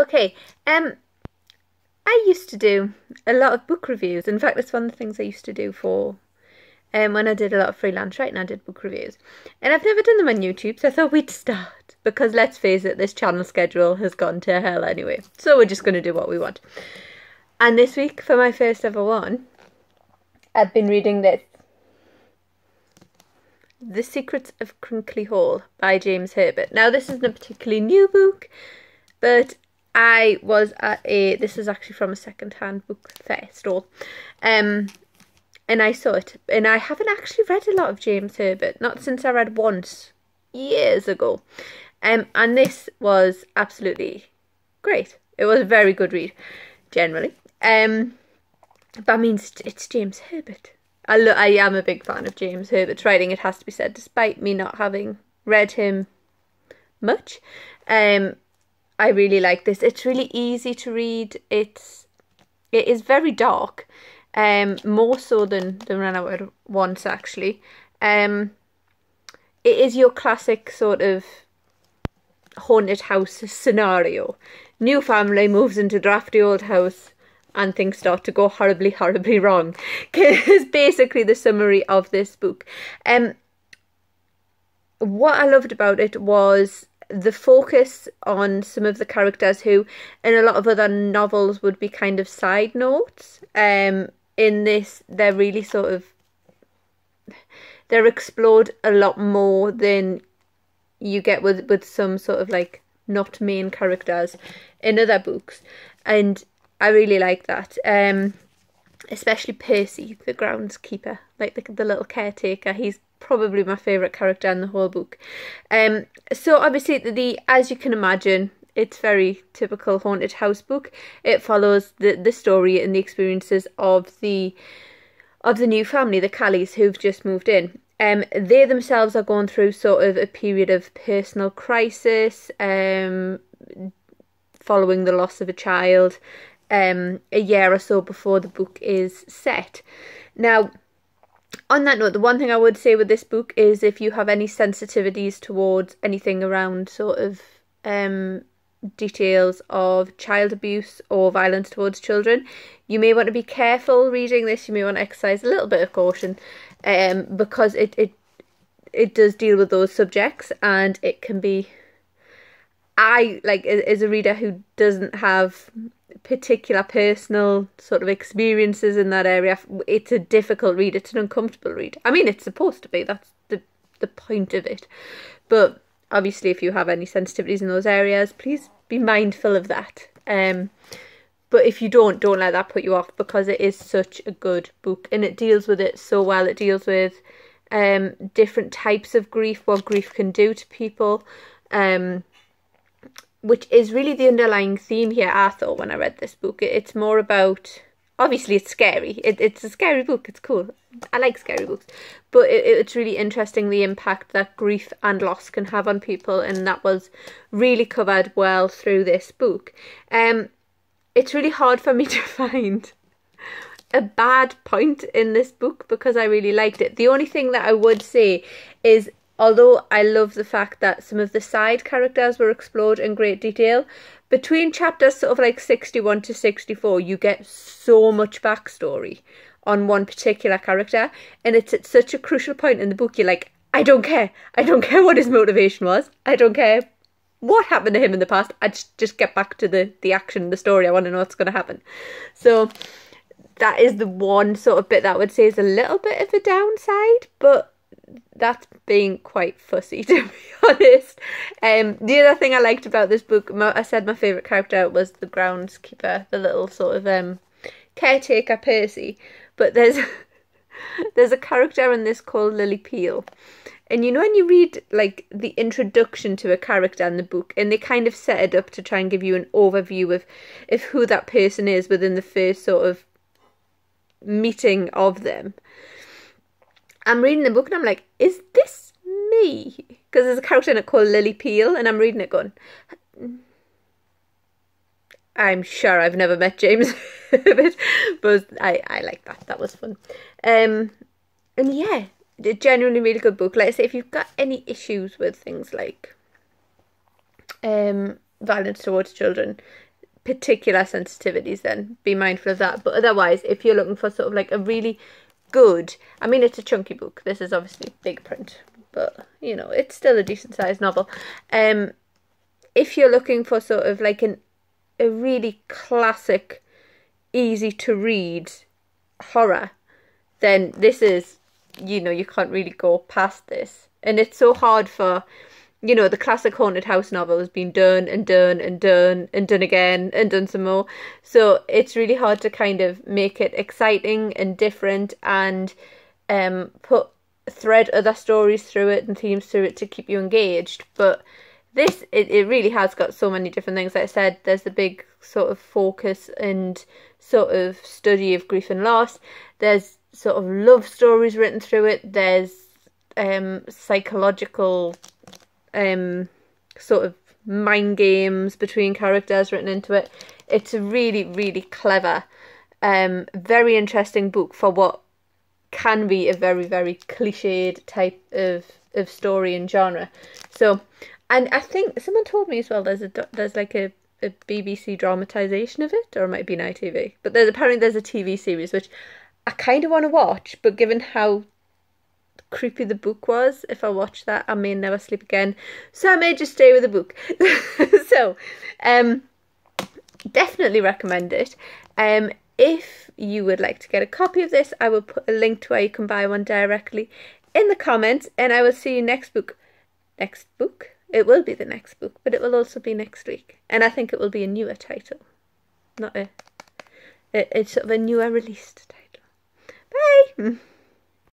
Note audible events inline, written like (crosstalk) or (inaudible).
Okay, um, I used to do a lot of book reviews. In fact, it's one of the things I used to do for um, when I did a lot of freelance writing, I did book reviews. And I've never done them on YouTube, so I thought we'd start. Because let's face it, this channel schedule has gone to hell anyway. So we're just going to do what we want. And this week, for my first ever one, I've been reading this The Secrets of Crickley Hall by James Herbert. Now, this isn't a particularly new book, but I was at a, this is actually from a second hand book fair stall. Um, and I saw it. And I haven't actually read a lot of James Herbert, not since I read once years ago. Um, and this was absolutely great. It was a very good read, generally. Um, but I mean, it's James Herbert. I, lo- I am a big fan of James Herbert's writing, it has to be said, despite me not having read him much. Um, I really like this. It's really easy to read. It's it is very dark, um, more so than than Out once actually. Um, it is your classic sort of haunted house scenario. New family moves into drafty old house and things start to go horribly, horribly wrong. (laughs) Is basically the summary of this book. Um, what I loved about it was the focus on some of the characters who, in a lot of other novels, would be kind of side notes. Um, in this they're really sort of they're explored a lot more than you get with with some sort of like not main characters in other books. And I really like that. Um especially Percy the groundskeeper like the, the little caretaker. He's probably my favorite character in the whole book um so obviously the, the as you can imagine it's very typical haunted house book. It follows the the story and the experiences of the of the new family, the Caleighs, who've just moved in. Um, they themselves are going through sort of a period of personal crisis, um, following the loss of a child, um, a year or so before the book is set. Now, on that note, the one thing I would say with this book is if you have any sensitivities towards anything around sort of um, details of child abuse or violence towards children. You may want to be careful reading this. You may want to exercise a little bit of caution um, because it, it it does deal with those subjects and it can be I like as a reader who doesn't have particular personal sort of experiences in that area it's a difficult read. It's an uncomfortable read. I mean it's supposed to be. That's the the point of it. But obviously if you have any sensitivities in those areas please be mindful of that. Um but if you don't don't let that put you off because it is such a good book and it deals with it so well. It deals with um different types of grief what grief can do to people. Um which is really the underlying theme here i thought when i read this book it's more about obviously it's scary. It, it's a scary book. It's cool. I like scary books, but it, it's really interesting the impact that grief and loss can have on people, and that was really covered well through this book. Um, it's really hard for me (laughs) to find a bad point in this book because I really liked it. The only thing that I would say is although I love the fact that some of the side characters were explored in great detail, between chapters sort of like 61 to 64 you get so much backstory on one particular character and it's at such a crucial point in the book you're like i don't care. I don't care what his motivation was. I don't care what happened to him in the past. I just just get back to the the action the story. I want to know what's going to happen. So that is the one sort of bit that I would say is a little bit of a downside but that's being quite fussy (laughs) to be honest. Um, the other thing I liked about this book, my, I said my favourite character was the groundskeeper, the little sort of um, caretaker Percy. But there's (laughs) there's a character in this called Lily Peel. And you know when you read like the introduction to a character in the book and they kind of set it up to try and give you an overview of of who that person is within the first sort of meeting of them. I'm reading the book and I'm like, is this me? Because there's a character in it called Lily Peel, and I'm reading it going, I'm sure I've never met James (laughs) but I, I like that. That was fun. Um, and yeah, a genuinely really good book. Like I say, if you've got any issues with things like um, violence towards children, particular sensitivities, then be mindful of that. But otherwise, if you're looking for sort of like a really good, I mean, it's a chunky book. This is obviously big print, but you know, it's still a decent sized novel. Um, if you're looking for sort of like an a really classic, easy to read horror, then this is, you know, you can't really go past this. And it's so hard for, you know, the classic haunted house novel has been done and done and done and done again and done some more. So it's really hard to kind of make it exciting and different and um, put thread other stories through it and themes through it to keep you engaged. But this it, it really has got so many different things. Like I said, there's the big sort of focus and sort of study of grief and loss. There's sort of love stories written through it. There's um, psychological um, sort of mind games between characters written into it. It's a really, really clever, um, very interesting book for what can be a very, very cliched type of of story and genre. So, and I think someone told me as well. There's a there's like a a BBC dramatization of it, or it might be an ITV. But there's apparently there's a TV series which I kind of want to watch, but given how creepy the book was, if I watch that, I may never sleep again. So I may just stay with the book. (laughs) so, um, definitely recommend it. Um, if you would like to get a copy of this, I will put a link to where you can buy one directly in the comments, and I will see you next book. Next book? It will be the next book, but it will also be next week, and I think it will be a newer title, not a. It's sort of a newer released title. Bye. (laughs)